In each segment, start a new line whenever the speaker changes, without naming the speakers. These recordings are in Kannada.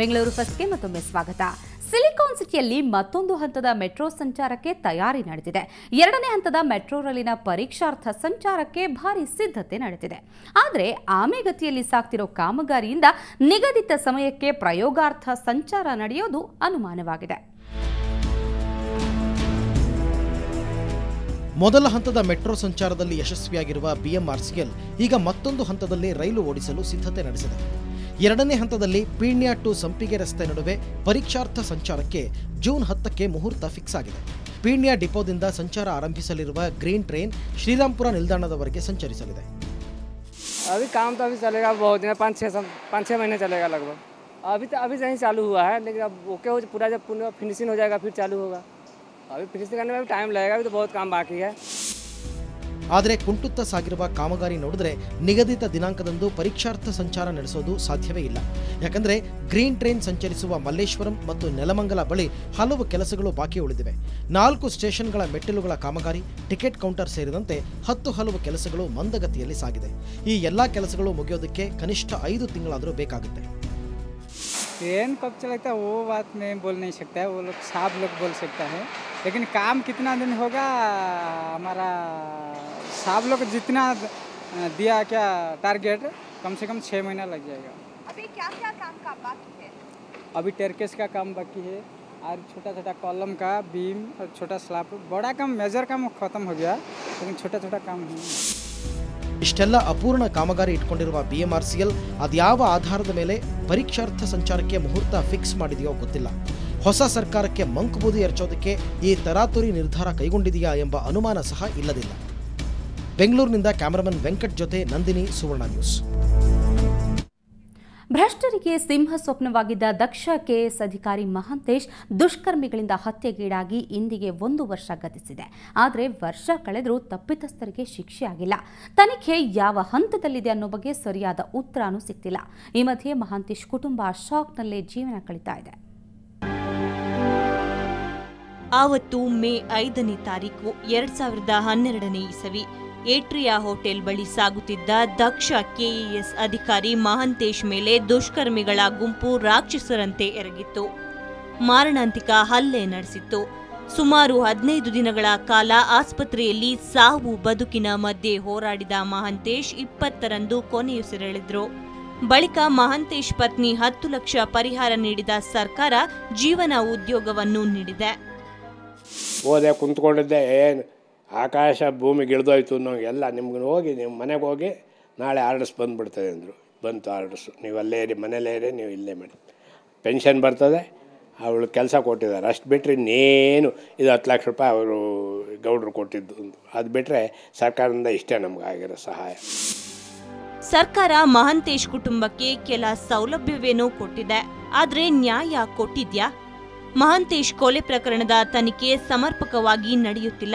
ಬೆಂಗಳೂರು ಫಸ್ಟ್ಗೆ ಮತ್ತೊಮ್ಮೆ ಸ್ವಾಗತ. ಸಿಲಿಕಾನ್ ಸಿಟಿಯಲ್ಲಿ ಮತ್ತೊಂದು ಹಂತದ ಮೆಟ್ರೋ ಸಂಚಾರಕ್ಕೆ ತಯಾರಿ ನಡೆದಿದೆ. ಎರಡನೇ ಹಂತದ ಮೆಟ್ರೋ ರೈಲಿನ ಪರೀಕ್ಷಾರ್ಥ ಸಂಚಾರಕ್ಕೆ ಭಾರಿ ಸಿದ್ಧತೆ ನಡೆದಿದೆ. ಆದರೆ ಆಮೆಗತಿಯಲ್ಲಿ ಸಾಗ್ತಿರೋ ಕಾಮಗಾರಿಯಿಂದ ನಿಗದಿತ ಸಮಯಕ್ಕೆ ಪ್ರಯೋಗಾರ್ಥ ಸಂಚಾರ ನಡೆಯೋದು ಅನುಮಾನವಾಗಿದೆ.
ಮೊದಲ ಹಂತದ ಮೆಟ್ರೋ ಸಂಚಾರದಲ್ಲಿ ಯಶಸ್ವಿಯಾಗಿರುವ ಬಿಎಂಆರ್ಸಿಎಲ್ ಈಗ ಮತ್ತೊಂದು ಹಂತದಲ್ಲಿ ರೈಲು ಓಡಿಸಲು ಸಿದ್ಧತೆ ನಡೆಸಿದೆ. ಎರಡನೇ ಹಂತದಲ್ಲಿ ಪೀಣ್ಯ ಟು ಸಂಪಿಗೆ ರಸ್ತೆ ನಡುವೆ ಪರೀಕ್ಷಾರ್ಥ ಸಂಚಾರಕ್ಕೆ ಜೂನ್ ಹತ್ತಕ್ಕೆ ಮುಹೂರ್ತ ಫಿಕ್ಸ್ ಆಗಿದೆ ಪೀಣ್ಯ ಡಿಪೋದಿಂದ ಸಂಚಾರ ಆರಂಭಿಸಲಿರುವ ಗ್ರೀನ್ ಟ್ರೈನ್ ಶ್ರೀರಾಂಪುರ ನಿಲ್ದಾಣದವರೆಗೆ ಸಂಚರಿಸಲಿದೆ
अभी काम तो अभी चलेगा बहुत दिन पाँच छः सम- पाँच छः महीने चलेगा लगभग अभी तो अभी से ही चालू हुआ है लेकिन अब ओके हो पूरा जब पूरा फिनिशिंग हो जाएगा फिर चालू होगा अभी फिनिशिंग करने में भी टाइम लगेगा अभी तो बहुत काम बाकी है
ಆದರೆ ಕುಂಟುತ್ತಾ ಸಾಗಿರುವ ಕಾಮಗಾರಿ ನೋಡಿದ್ರೆ ನಿಗದಿತ ದಿನಾಂಕದಂದು ಪರೀಕ್ಷಾರ್ಥ ಸಂಚಾರ ನಡೆಸೋದು ಸಾಧ್ಯವೇ ಇಲ್ಲ ಯಾಕಂದ್ರೆ ಗ್ರೀನ್ ಟ್ರೈನ್ ಸಂಚರಿಸುವ ಮಲ್ಲೇಶ್ವರಂ ಮತ್ತು ನೆಲಮಂಗಲ ಬಳಿ ಹಲವು ಕೆಲಸಗಳು ಬಾಕಿ ಉಳಿದಿವೆ ನಾಲ್ಕು ಸ್ಟೇಷನ್ಗಳ ಮೆಟ್ಟಿಲುಗಳ ಕಾಮಗಾರಿ ಟಿಕೆಟ್ ಕೌಂಟರ್ ಸೇರಿದಂತೆ ಹತ್ತು ಹಲವು ಕೆಲಸಗಳು ಮಂದಗತಿಯಲ್ಲಿ ಸಾಗಿದೆ ಈ ಎಲ್ಲಾ ಕೆಲಸಗಳು ಮುಗಿಯೋದಕ್ಕೆ ಕನಿಷ್ಠ ಐದು ತಿಂಗಳಾದರೂ ಬೇಕಾಗುತ್ತೆ
ट्रेन कब चलेगा है वो बात मैं बोल नहीं सकता है वो लोग साहब लोग बोल सकता है लेकिन काम कितना दिन होगा हमारा साहब लोग जितना अ, दिया क्या टारगेट कम से कम छः महीना लग जाएगा
अभी क्या क्या काम का बाकी है
अभी टेरकेस का काम बाकी है और छोटा छोटा कॉलम का बीम और छोटा स्लैब बड़ा काम मेजर काम ख़त्म हो गया लेकिन छोटा छोटा काम है
ಇಷ್ಟೆಲ್ಲ ಅಪೂರ್ಣ ಕಾಮಗಾರಿ ಇಟ್ಕೊಂಡಿರುವ ಬಿಎಂಆರ್ಸಿಎಲ್ ಅದ್ಯಾವ ಆಧಾರದ ಮೇಲೆ ಪರೀಕ್ಷಾರ್ಥ ಸಂಚಾರಕ್ಕೆ ಮುಹೂರ್ತ ಫಿಕ್ಸ್ ಮಾಡಿದೆಯೋ ಗೊತ್ತಿಲ್ಲ ಹೊಸ ಸರ್ಕಾರಕ್ಕೆ ಮಂಕುಬೂದಿ ಎರಚೋದಕ್ಕೆ ಈ ತರಾತುರಿ ನಿರ್ಧಾರ ಕೈಗೊಂಡಿದೆಯಾ ಎಂಬ ಅನುಮಾನ ಸಹ ಇಲ್ಲದಿಲ್ಲ. ಬೆಂಗಳೂರಿನಿಂದ ಕ್ಯಾಮರಾಮನ್ ವೆಂಕಟ್ ಜೊತೆ ನಂದಿನಿ ಸುವರ್ಣ ನ್ಯೂಸ್.
ಭ್ರಷ್ಟರಿಗೆ ಸಿಂಹ ಸ್ವಪ್ನವಾಗಿದ್ದ ದಕ್ಷ ಕೆಎಸ್ ಅಧಿಕಾರಿ ಮಹಾಂತೇಶ್ ದುಷ್ಕರ್ಮಿಗಳಿಂದ ಹತ್ಯೆಗೀಡಾಗಿ ಇಂದಿಗೆ ಒಂದು ವರ್ಷ ಗತಿಸಿದೆ. ಆದರೆ ವರ್ಷ ಕಳೆದರೂ ತಪ್ಪಿತಸ್ಥರಿಗೆ ಶಿಕ್ಷೆಯಾಗಿಲ್ಲ ತನಿಖೆ ಯಾವ ಹಂತದಲ್ಲಿದೆ ಅನ್ನೋ ಬಗ್ಗೆ ಸರಿಯಾದ ಉತ್ತರನೂ ಸಿಗ್ತಿಲ್ಲ. ಈ ಮಧ್ಯೆ ಮಹಾಂತೇಶ್ ಕುಟುಂಬ ಶಾಕ್ನಲ್ಲೇ ಜೀವನ ಕಳೀತಾ ಇದೆ.
ಆವತ್ತು ಮೇ ಐದನೇ ತಾರೀಕು ಎರಡ್ ಸಾವಿರದ ಹನ್ನೆರಡನೇ ಇಸವಿ. ಏಟ್ರಿಯಾ ಹೋಟೆಲ್ ಬಳಿ ಸಾಗುತ್ತಿದ್ದ ದಕ್ಷ ಕೆಇಎಸ್ ಅಧಿಕಾರಿ ಮಹಾಂತೇಶ್ ಮೇಲೆ ದುಷ್ಕರ್ಮಿಗಳ ಗುಂಪು ರಾಕ್ಷಸರಂತೆ ಎರಗಿತ್ತು. ಮಾರಣಾಂತಿಕ ಹಲ್ಲೆ ನಡೆಸಿತ್ತು. ಸುಮಾರು ಹದಿನೈದು ದಿನಗಳ ಕಾಲ ಆಸ್ಪತ್ರೆಯಲ್ಲಿ ಸಾವು ಬದುಕಿನ ಮಧ್ಯೆ ಹೋರಾಡಿದ ಮಹಾಂತೇಶ್ ಇಪ್ಪತ್ತರಂದು ಕೊನೆಯುಸಿರೆಳೆದ್ರು ಬಳಿಕ ಮಹಾಂತೇಶ್ ಪತ್ನಿ ಹತ್ತು ಲಕ್ಷ ಪರಿಹಾರ ನೀಡಿದ ಸರ್ಕಾರ ಜೀವನ ಉದ್ಯೋಗವನ್ನು ನೀಡಿದೆ.
ಹೋದೆ ಕುಂತ್ಕೊಂಡಿದ್ದೆ, ಏನು ಆಕಾಶ ಭೂಮಿ ಗಿಳಿದೋಯ್ತು ನಾವು ಎಲ್ಲ ನಿಮ್ಗೆ ಹೋಗಿ ನಿಮ್ಮ ಮನೆಗೆ ಹೋಗಿ ನಾಳೆ ಆರ್ಡರ್ಸ್ ಬಂದುಬಿಡ್ತದೆ ಅಂದರು. ಬಂತು ಆರ್ಡರ್ಸು ನೀವು ಅಲ್ಲೇ ಇರಿ ಮನೇಲೇ ಇರಿ, ನೀವು ಇಲ್ಲೇ ಮಾಡಿ. ಪೆನ್ಷನ್ ಬರ್ತದೆ, ಅವಳು ಕೆಲಸ ಕೊಟ್ಟಿದ್ದಾರೆ. ಅಷ್ಟು ಬಿಟ್ಟರೆ ಇನ್ನೇನು ಇದು ಹತ್ತು ಲಕ್ಷ ರೂಪಾಯಿ ಅವರು ಗೌಡ್ರು ಕೊಟ್ಟಿದ್ದು ಅದು ಬಿಟ್ಟರೆ ಸರ್ಕಾರದಿಂದ ಇಷ್ಟೇ ನಮ್ಗೆ ಆಗಿರೋ ಸಹಾಯ.
ಸರ್ಕಾರ ಮಹಾಂತೇಶ್ ಕುಟುಂಬಕ್ಕೆ ಕೆಲ ಸೌಲಭ್ಯವೇನೋ ಕೊಟ್ಟಿದೆ. ಆದರೆ ನ್ಯಾಯ ಕೊಟ್ಟಿದ್ಯಾ? ಮಹಾಂತೇಶ್ ಕೊಲೆ ಪ್ರಕರಣದ ತನಿಖೆ ಸಮರ್ಪಕವಾಗಿ ನಡೆಯುತ್ತಿಲ್ಲ.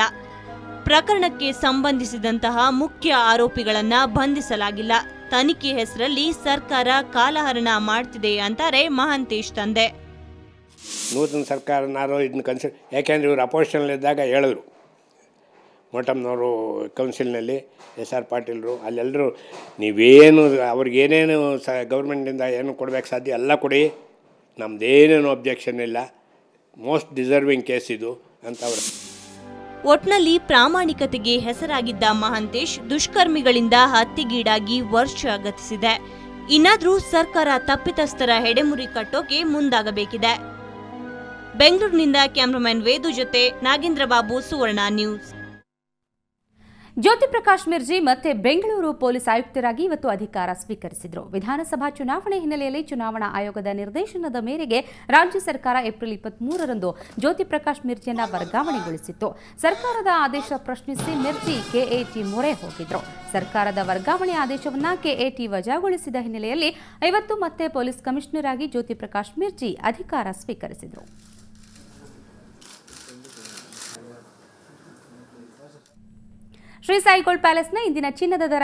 ಪ್ರಕರಣಕ್ಕೆ ಸಂಬಂಧಿಸಿದಂತಹ ಮುಖ್ಯ ಆರೋಪಿಗಳನ್ನ ಬಂಧಿಸಲಾಗಿಲ್ಲ. ತನಿಖೆ ಹೆಸರಲ್ಲಿ ಸರ್ಕಾರ ಕಾಲಹರಣ ಮಾಡ್ತಿದೆ ಅಂತಾರೆ ಮಹಾಂತೇಶ್ ತಂದೆ.
ನೂತನ ಸರ್ಕಾರನಾರು ಇದನ್ನ ಕನ್ಸಿಲ್ ಯಾಕೆಂದರೆ ಇವರು ಅಪೋಸಿಷನಲ್ಲಿದ್ದಾಗ ಹೇಳಿದ್ರು. ಮೋಟಮ್ನವರು ಕೌನ್ಸಿಲ್ನಲ್ಲಿ ಎಸ್ ಆರ್ ಪಾಟೀಲ್ರು ಅಲ್ಲೆಲ್ಲರೂ ನೀವೇನು ಅವ್ರಿಗೇನೇನು ಸ ಗೌರ್ಮೆಂಟಿಂದ ಏನು ಕೊಡಬೇಕು ಸಾಧ್ಯ ಎಲ್ಲ ಕೊಡಿ. ನಮ್ಮದೇನೇನು ಅಬ್ಜೆಕ್ಷನ್ ಇಲ್ಲ. ಮೋಸ್ಟ್ ಡಿಸರ್ವಿಂಗ್ ಕೇಸ್ ಇದು ಅಂತ ಅವರು.
ಒಟ್ನಲ್ಲಿ ಪ್ರಾಮಾಣಿಕತೆಗೆ ಹೆಸರಾಗಿದ್ದ ಮಹಾಂತೇಶ್ ದುಷ್ಕರ್ಮಿಗಳಿಂದ ಹತ್ಯೆಗೀಡಾಗಿ ವರ್ಷ ಗತಿಸಿದೆ. ಇನ್ನಾದರೂ ಸರ್ಕಾರ ತಪ್ಪಿತಸ್ಥರ ಹೆಡೆಮುರಿ ಕಟ್ಟೋಕೆ ಮುಂದಾಗಬೇಕಿದೆ. ಬೆಂಗಳೂರಿನಿಂದ ಕ್ಯಾಮರಾಮನ್ ವೇದು ಜೊತೆ ನಾಗೇಂದ್ರ ಬಾಬು ಸುವರ್ಣ ನ್ಯೂಸ್.
ಜ್ಯೋತಿ ಪ್ರಕಾಶ್ ಮಿರ್ಜಿ ಮತ್ತೆ ಬೆಂಗಳೂರು ಪೊಲೀಸ್ ಆಯುಕ್ತರಾಗಿ ಇವತ್ತು ಅಧಿಕಾರ ಸ್ವೀಕರಿಸಿದರು. ವಿಧಾನಸಭಾ ಚುನಾವಣೆ ಹಿನ್ನೆಲೆಯಲ್ಲಿ ಚುನಾವಣಾ ಆಯೋಗದ ನಿರ್ದೇಶನದ ಮೇರೆಗೆ ರಾಜ್ಯ ಸರ್ಕಾರ ಏಪ್ರಿಲ್ ಇಪ್ಪತ್ಮೂರರಂದು ಜ್ಯೋತಿ ಪ್ರಕಾಶ್ ಮಿರ್ಜಿಯನ್ನ ವರ್ಗಾವಣೆಗೊಳಿಸಿತ್ತು. ಸರ್ಕಾರದ ಆದೇಶ ಪ್ರಶ್ನಿಸಿ ಮಿರ್ಜಿ ಕೆಎಟಿ ಮೊರೆ ಹೋಗಿದ್ರು. ಸರ್ಕಾರದ ವರ್ಗಾವಣೆ ಆದೇಶವನ್ನು ಕೆಎಟಿ ವಜಾಗೊಳಿಸಿದ ಹಿನ್ನೆಲೆಯಲ್ಲಿ ಐವತ್ತು ಮತ್ತೆ ಪೊಲೀಸ್ ಕಮಿಷನರ್ ಆಗಿ ಜ್ಯೋತಿ ಪ್ರಕಾಶ್ ಮಿರ್ಜಿ ಅಧಿಕಾರ ಸ್ವೀಕರಿಸಿದರು. ಶ್ರೀ ಸಾಯಿಗೋಲ್ಡ್ ಪ್ಯಾಲೇಸ್ನ ಇಂದಿನ ಚಿನ್ನದ ದರ